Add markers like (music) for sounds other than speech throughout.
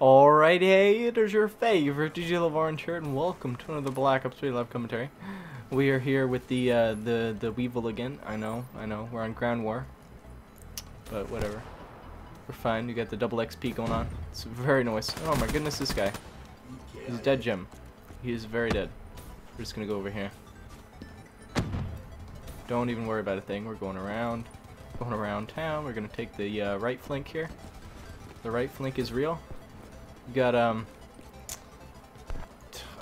Alright, hey, it is your favorite DJ LeVar here, and welcome to another Black Ops 3 live commentary. We are here with the uh, the the Weevil again. I know, I know, we're on Ground War, but whatever. We're fine. You got the double XP going on. It's very nice. Oh my goodness, this guy. He's dead, Jim. He is very dead. We're just gonna go over here. Don't even worry about a thing. We're going around, going around town. We're gonna take the uh, right flank here. The right flank is real. You got um.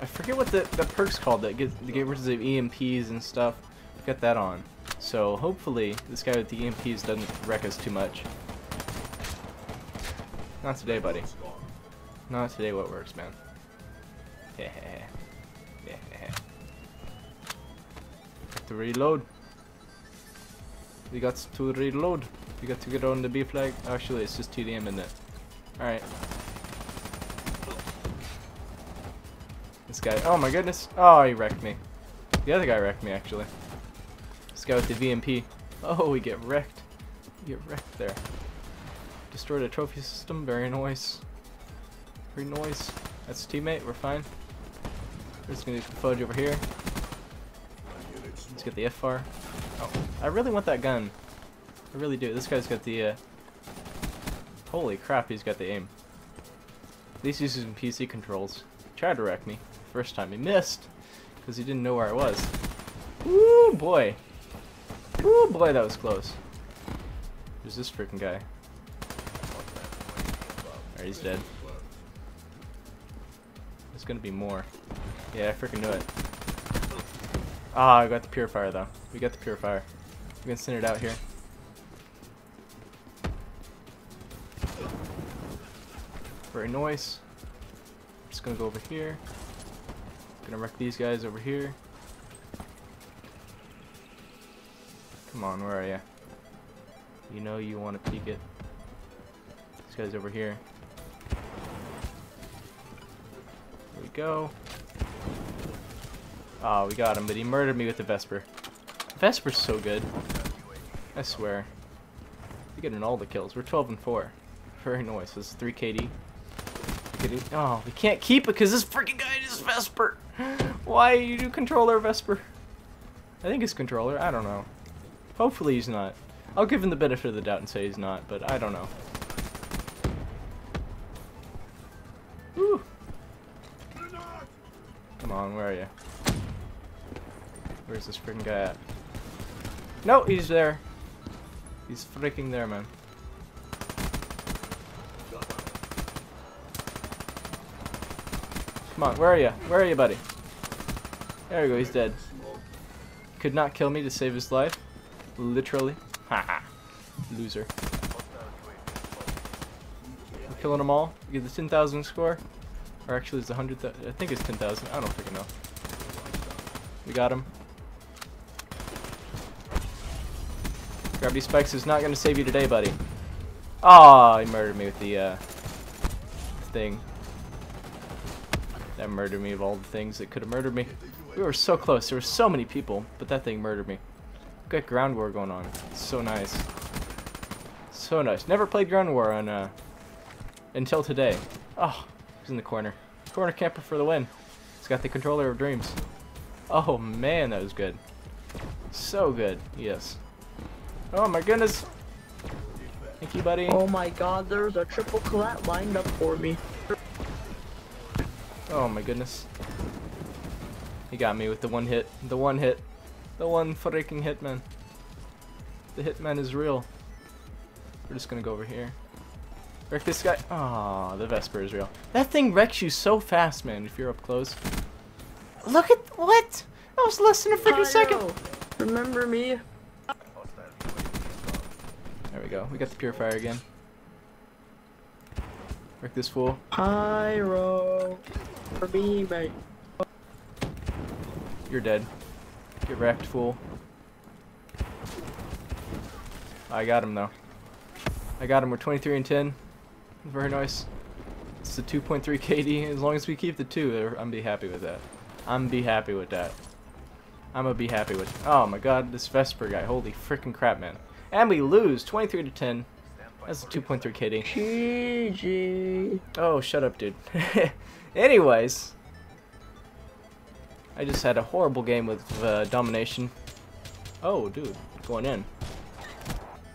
I forget what the the perk's called that get to get rid of EMPs and stuff. Got that on. So hopefully this guy with the EMPs doesn't wreck us too much. Not today, buddy. Not today. What works, man? (laughs) Yeah. Yeah. To reload. We got to reload. We got to get on the B flag. Actually, it's just TDM, isn't it? Alright. This guy. Oh my goodness. Oh, he wrecked me. The other guy wrecked me, actually. This guy with the VMP. Oh, we get wrecked. We get wrecked there. Destroyed a trophy system. Very nice. Very nice. That's teammate. We're fine. We're just gonna do some fudge over here. Let's get the FR. Oh, I really want that gun. I really do. This guy's got the, uh... Holy crap, he's got the aim. At least he's using PC controls. Try to wreck me. First time he missed. Because he didn't know where I was. Ooh, boy. Ooh, boy, that was close. Who's this freaking guy? Alright, he's dead. There's gonna be more. Yeah, I freaking knew it. Ah, I got the purifier though. We got the purifier. We can send it out here. Very nice. I'm Just gonna go over here. Gonna wreck these guys over here. Come on, where are ya? You know you want to peek it. This guy's over here. There we go. Oh, we got him, but he murdered me with the Vesper. Vesper's so good. I swear. We're getting all the kills. We're 12 and 4. Very nice. This is 3 KD. Oh, we can't keep it because this freaking guy is Vesper. Why you do controller Vesper? I think it's controller. I don't know. Hopefully he's not. I'll give him the benefit of the doubt and say he's not, but I don't know. Woo. Come on, where are you? Where's this freaking guy at? No, he's there. He's freaking there, man. Come on, where are you? Where are you, buddy? There we go, he's dead. Could not kill me to save his life. Literally. Haha. Loser. I'm killing them all. Get the 10,000 score. Or actually, it's 100,000. I think it's 10,000. I don't freaking know. We got him. Gravity Spikes is not going to save you today, buddy. Ah, oh, he murdered me with the uh, thing. That murdered me of all the things that could have murdered me. We were so close. There were so many people, but that thing murdered me. Got ground war going on. It's so nice. So nice. Never played ground war on uh until today. Oh, he's in the corner. Corner camper for the win. He's got the controller of dreams. Oh man, that was good. So good. Yes. Oh my goodness. Thank you, buddy. Oh my god, there's a triple collat lined up for me. Oh my goodness. He got me with the one hit. The one hit. The one freaking hitman. The hitman is real. We're just gonna go over here. Wreck this guy. Ah, the Vesper is real. That thing wrecks you so fast, man, if you're up close. Look at what? That was less than a freaking second. Remember me? There we go. We got the purifier again. Wreck this fool. Pyro. For me, mate. You're dead. Get wrecked, fool. I got him though. I got him. We're 23 and 10. Very nice. It's the 2.3 KD. As long as we keep the two, uh, I'm be happy with that. I'm be happy with that. I'm gonna be happy with. Oh my God, this Vesper guy. Holy freaking crap, man. And we lose 23 to 10. That's a 2.3 KD. GG. Oh, shut up, dude. (laughs) Anyways, I just had a horrible game with uh, domination. Oh, dude, going in.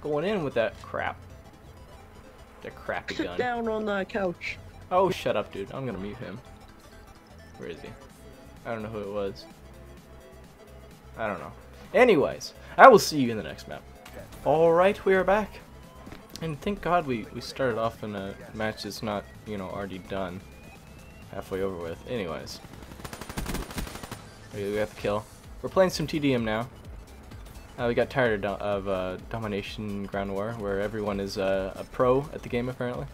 Going in with that crap. The crappy Sit gun. down on the couch. Oh, shut up, dude. I'm gonna mute him. Where is he? I don't know who it was. I don't know. Anyways, I will see you in the next map. Alright, we are back. And thank God we, we started off in a match that's not, you know, already done. Halfway over with. Anyways. We got the kill. We're playing some TDM now. Uh, we got tired of, of uh, Domination Ground War, where everyone is uh, a pro at the game, apparently.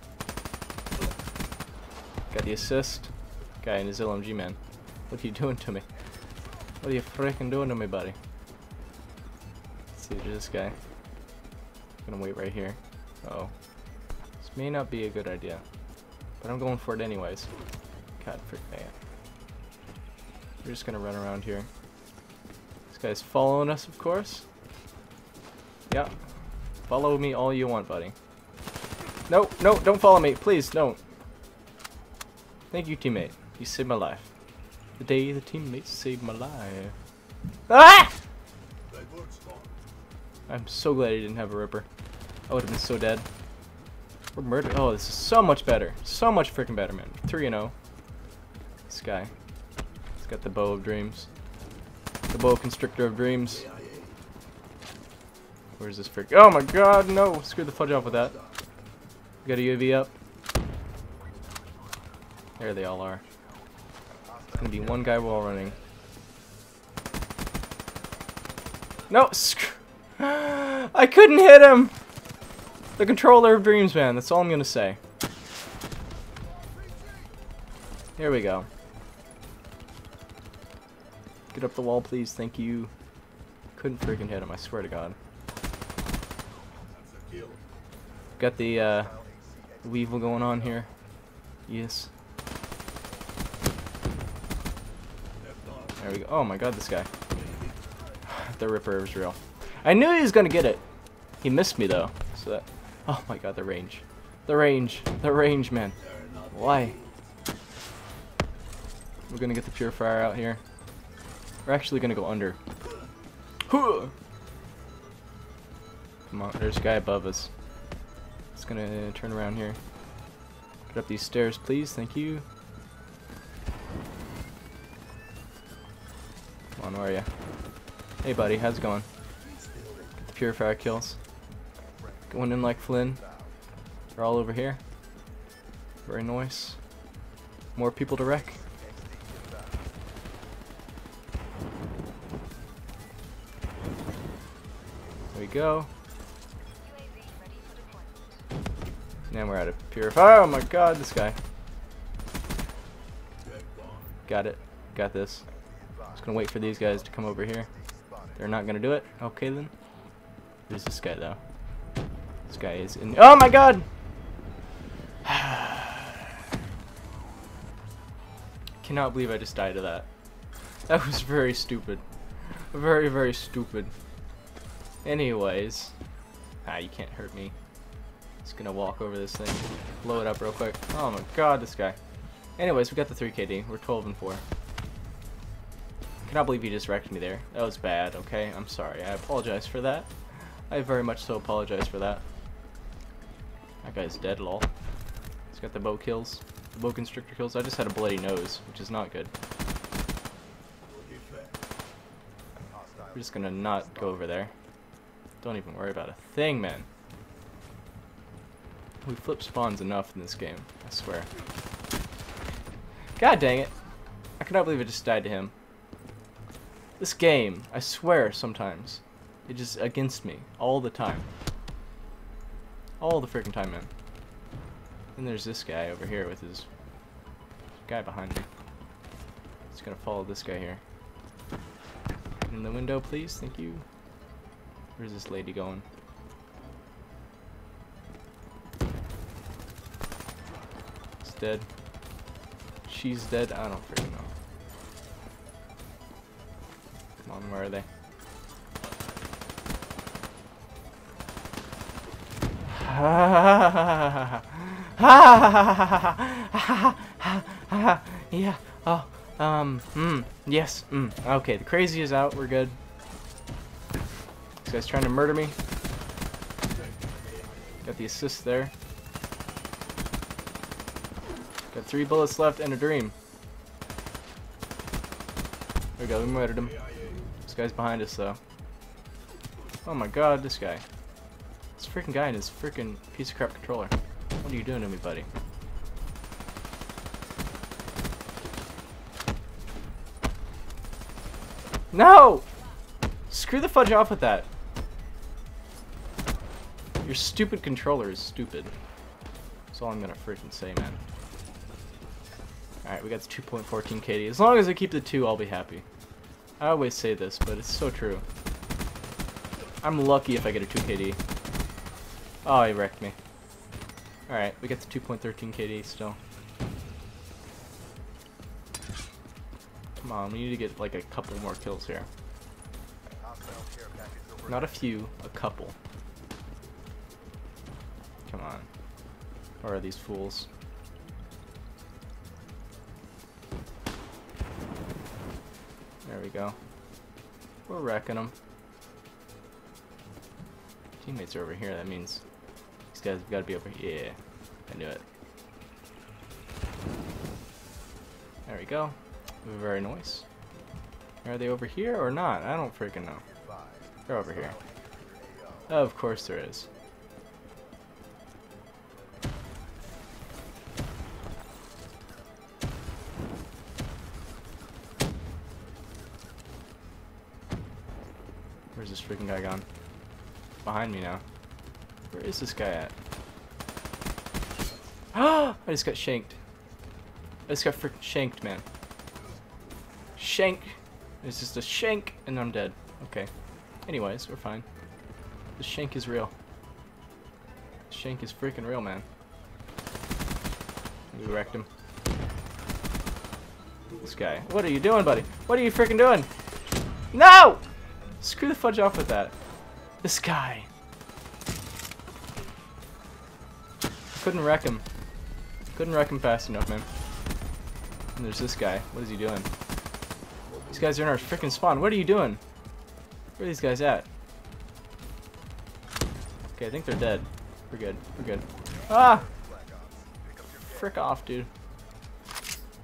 Got the assist. Guy in his LMG, man. What are you doing to me? What are you freaking doing to me, buddy? Let's see, there's this guy. I'm gonna wait right here. Uh oh. This may not be a good idea. But I'm going for it anyways. God, it. We're just gonna run around here. This guy's following us, of course. Yeah. Follow me all you want, buddy. No, no, don't follow me. Please, don't. Thank you, teammate. You saved my life. The day the teammates saved my life. Ah! I'm so glad he didn't have a ripper. I would have been so dead. We're murdered. Oh, this is so much better. So much freaking better, man. 3 0. Guy. He's got the bow of dreams. The bow constrictor of dreams. Where's this freak? Oh my god, no! Screw the fudge off with that. Got a UAV up. There they all are. It's gonna be one guy wall running. No! (gasps) I couldn't hit him! The controller of dreams, man. That's all I'm gonna say. Here we go. Get up the wall, please. Thank you. Couldn't freaking hit him, I swear to God. Got the, uh, weevil going on here. Yes. There we go. Oh my god, this guy. (sighs) the Ripper is real. I knew he was gonna get it. He missed me though. So that. Oh my god, the range. The range. The range, man. Why? We're gonna get the purifier out here. We're actually gonna go under. Come on, there's a guy above us. Just gonna turn around here. Get up these stairs, please. Thank you. Come on, where are you? Hey, buddy. How's it going? Get the purifier kills. Going in like Flynn. They're all over here. Very nice. More people to wreck. Go. Now we're out of purifier. Oh my god, this guy. Got it. Got this. Just gonna wait for these guys to come over here. They're not gonna do it. Okay then. There's this guy though. This guy is in. Oh my god! (sighs) Cannot believe I just died to that. That was very stupid. Very, very stupid. Anyways. Ah, you can't hurt me. Just gonna walk over this thing. Blow it up real quick. Oh my god, this guy. Anyways, we got the 3KD. We're 12 and 4. Cannot believe you just wrecked me there. That was bad, okay? I'm sorry. I apologize for that. I very much so apologize for that. That guy's dead, lol. He's got the bow kills. The bow constrictor kills. I just had a bloody nose, which is not good. We're just gonna not go over there. Don't even worry about a thing, man. We flip spawns enough in this game, I swear. God dang it. I cannot believe I just died to him. This game, I swear sometimes, it just against me all the time. All the freaking time, man. And there's this guy over here with his guy behind me. Just gonna follow this guy here. In the window, please. Thank you. Where's this lady going? It's dead. She's dead. I don't freaking know. Come on, where are they? (laughs) Yeah. Oh. Um. Hmm. Yes. Hmm. Okay. The crazy is out. We're good. Guy's trying to murder me. Got the assist there. Got three bullets left and a dream. There we go. We murdered him. This guy's behind us though. Oh my god, this guy. This freaking guy and his freaking piece of crap controller. What are you doing to me, buddy? No! Screw the fudge off with that. Your stupid controller is stupid. That's all I'm gonna freaking say, man. Alright, we got the 2.14 KD. As long as I keep the 2, I'll be happy. I always say this, but it's so true. I'm lucky if I get a 2 KD. Oh, he wrecked me. Alright, we got the 2.13 KD still. Come on, we need to get like a couple more kills here. Not a few, a couple. Where are these fools? There we go. We're wrecking them. Teammates are over here, that means these guys have got to be over here. Yeah, I knew it. There we go. Very nice. Are they over here or not? I don't freaking know. They're over here. Of course there is. Freaking guy gone? Behind me now. Where is this guy at? Ah! (gasps) I just got shanked. I just got freaking shanked, man. Shank. It's just a shank, and I'm dead. Okay. Anyways, we're fine. The shank is real. The shank is freaking real, man. We wrecked him. This guy. What are you doing, buddy? What are you freaking doing? No! Screw the fudge off with that. This guy. Couldn't wreck him. Couldn't wreck him fast enough, man. And there's this guy. What is he doing? These guys are in our freaking spawn. What are you doing? Where are these guys at? Okay, I think they're dead. We're good. We're good. Ah! Frick off, dude.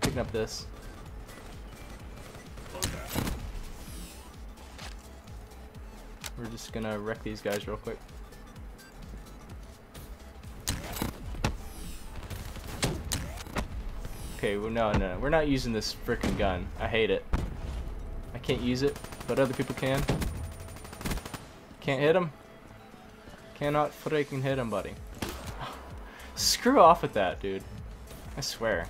Picking up this. We're just gonna wreck these guys real quick. Okay, well, no, no, we're not using this freaking gun. I hate it. I can't use it, but other people can. Can't hit him. Cannot freaking hit him, buddy. (laughs) Screw off with that, dude. I swear.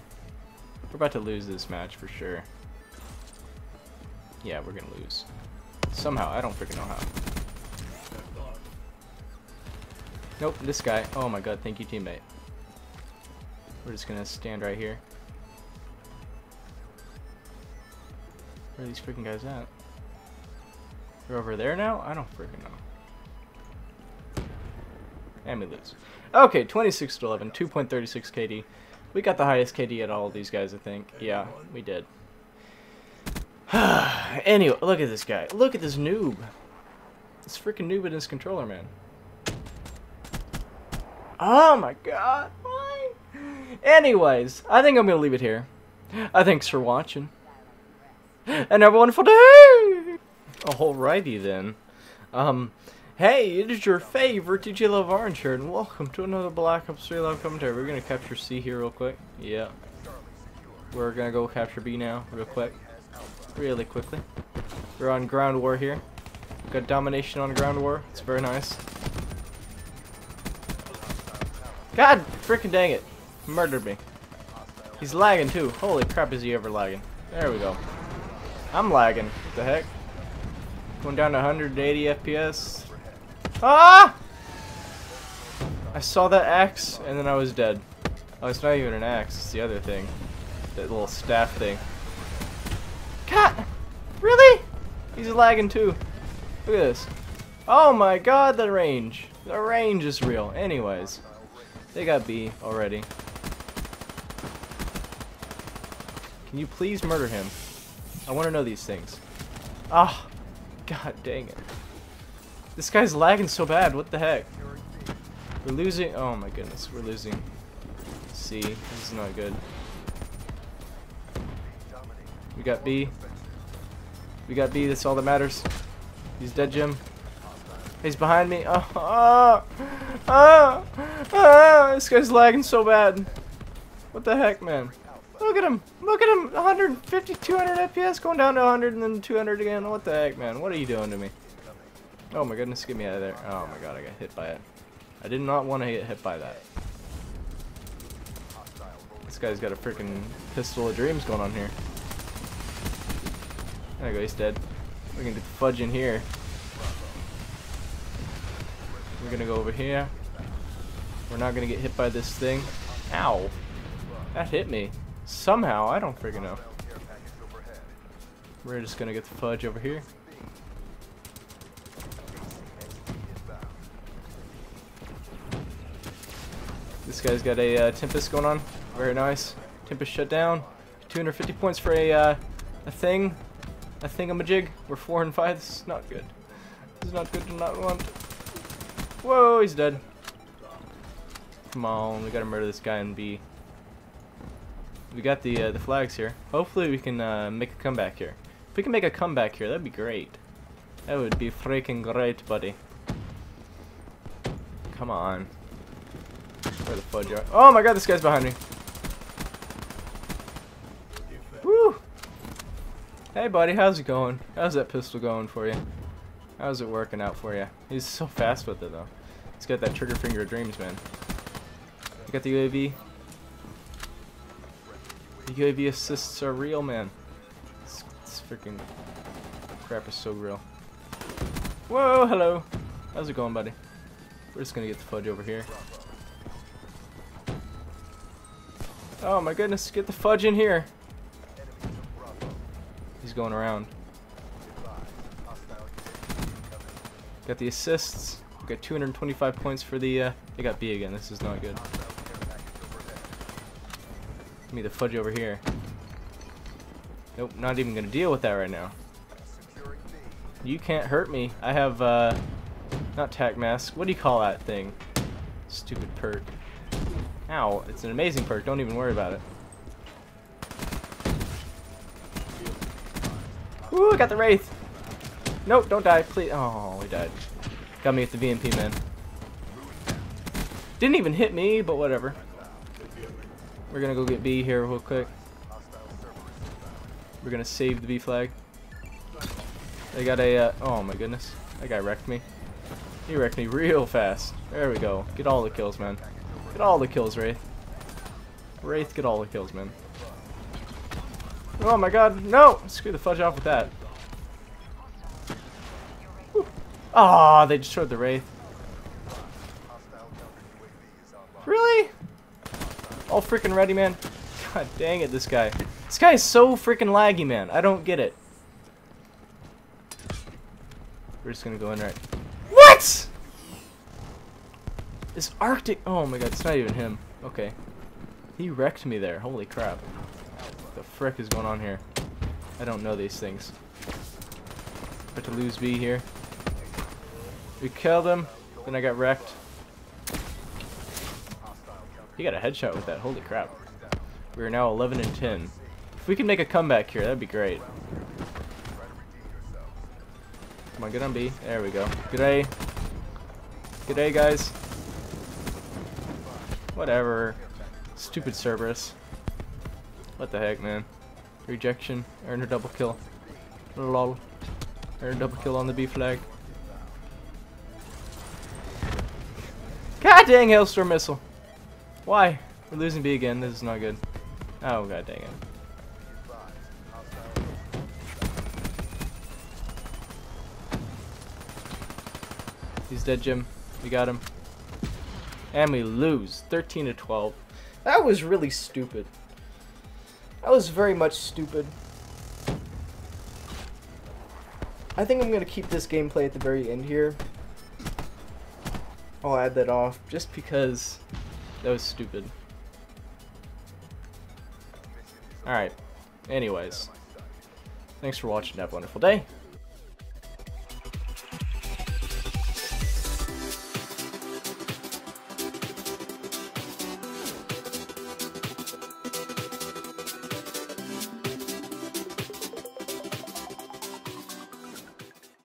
We're about to lose this match for sure. Yeah, we're gonna lose. Somehow, I don't freaking know how. Nope, this guy. Oh my god, thank you, teammate. We're just gonna stand right here. Where are these freaking guys at? They're over there now? I don't freaking know. And we lose. Okay, 26 to 11, 2.36 KD. We got the highest KD at all of these guys, I think. Yeah, we did. (sighs) anyway, look at this guy. Look at this noob. This freaking noob in his controller, man. Oh my god. Why? Anyways, I think I'm to leave it here. Uh, thanks for watching. And have a wonderful day! Alrighty then. Um, hey, it is your favorite DJ Love Orange here, and welcome to another Black Ops 3 live commentary. We're to capture C here real quick. Yeah. We're to go capture B now, real quick. Really quickly. We're on ground war here. Got domination on ground war. It's very nice. God freaking dang it. Murdered me. He's lagging too. Holy crap, is he ever lagging. There we go. I'm lagging. What the heck? Going down to 180 FPS. Ah! I saw that axe and then I was dead. Oh, it's not even an axe. It's the other thing. That little staff thing. God! Really? He's lagging too. Look at this. Oh my god, the range. The range is real. Anyways, they got B already. Can you please murder him? I want to know these things. Ah, god dang it. This guy's lagging so bad. What the heck? We're losing. Oh my goodness, we're losing. C. This is not good. We got B. We got B. That's all that matters. He's dead, Jim. He's behind me. Oh, oh, oh, oh, this guy's lagging so bad. What the heck, man? Look at him. Look at him. 150, 200 FPS going down to 100 and then 200 again. What the heck, man? What are you doing to me? Oh my goodness, get me out of there. Oh my god, I got hit by it. I did not want to get hit by that. This guy's got a freaking pistol of dreams going on here. There we go, he's dead. We can get the fudge in here. We're gonna go over here. We're not gonna get hit by this thing. Ow! That hit me. Somehow, I don't freaking know. We're just gonna get the fudge over here. This guy's got a uh, Tempest going on. Very nice. Tempest shut down. 250 points for a uh, a thing. A thingamajig. We're 4 and 5. This is not good. This is not good to not want. Whoa, he's dead. Come on, we gotta murder this guy and B. We got the uh, the flags here. Hopefully we can uh, make a comeback here. If we can make a comeback here, that'd be great. That would be freaking great, buddy. Come on. Where the fudge are? Oh my god, this guy's behind me. Woo! Hey buddy, how's it going? How's that pistol going for you? How's it working out for you? He's so fast with it though. He's got that trigger finger of dreams, man. You got the UAV. The UAV assists are real, man. This, this freaking crap is so real. Whoa, hello. How's it going, buddy? We're just gonna get the fudge over here. Oh my goodness, get the fudge in here. He's going around. Got the assists. We Got 225 points for the, uh, they got B again. This is not good. Give me the fudge over here. Nope, not even gonna deal with that right now. You can't hurt me. I have, uh, not tac mask. What do you call that thing? Stupid perk. Ow, it's an amazing perk. Don't even worry about it. Ooh, I got the Wraith. Nope, don't die, please. Oh, he died. Got me at the VMP, man. Didn't even hit me, but whatever. We're gonna go get B here real quick. We're gonna save the B flag. They got a, uh, oh my goodness. That guy wrecked me. He wrecked me real fast. There we go. Get all the kills, man. Get all the kills, Wraith. Wraith, get all the kills, man. Oh my god, no! Screw the fudge off with that. Oh, they destroyed the Wraith. Really? All freaking ready, man. God dang it, this guy. This guy is so freaking laggy, man. I don't get it. We're just gonna go in right. What? Is Arctic? Oh my god, it's not even him. Okay. He wrecked me there. Holy crap. What the frick is going on here? I don't know these things. About to lose B here. We killed him. Then I got wrecked. He got a headshot with that. Holy crap. We are now 11 and 10. If we can make a comeback here, that'd be great. Come on, get on B. There we go. Good day. Good day, guys. Whatever. Stupid Cerberus. What the heck, man. Rejection. Earn a double kill. Lol. Earn a double kill on the B flag. Dang Hellstorm Missile. Why? We're losing B again. This is not good. Oh, god dang it. He's dead, Jim. We got him. And we lose. 13 to 12. That was really stupid. That was very much stupid. I think I'm going to keep this gameplay at the very end here. I'll add that off just because that was stupid. Alright. Anyways. Thanks for watching. Have a wonderful day.